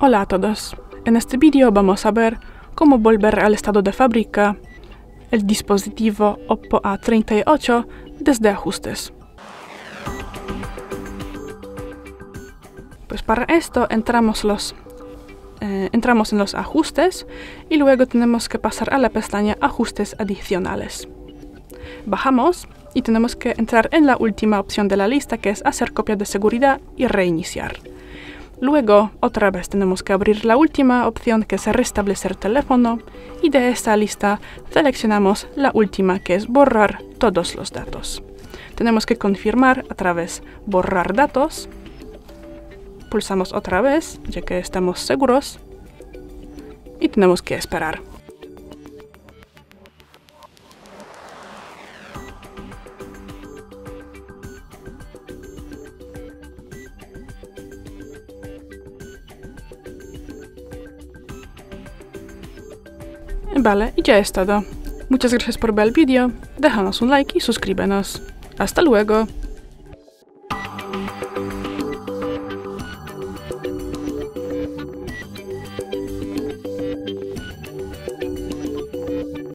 Hola a todos. En este vídeo vamos a ver cómo volver al estado de fábrica el dispositivo Oppo A38 desde ajustes. Pues para esto entramos, los, eh, entramos en los ajustes y luego tenemos que pasar a la pestaña ajustes adicionales. Bajamos y tenemos que entrar en la última opción de la lista que es hacer copia de seguridad y reiniciar. Luego, otra vez tenemos que abrir la última opción que es restablecer teléfono y de esta lista seleccionamos la última que es borrar todos los datos. Tenemos que confirmar a través borrar datos. Pulsamos otra vez ya que estamos seguros y tenemos que esperar. Vale, y ya es todo. Muchas gracias por ver el vídeo, déjanos un like y suscríbenos. Hasta luego.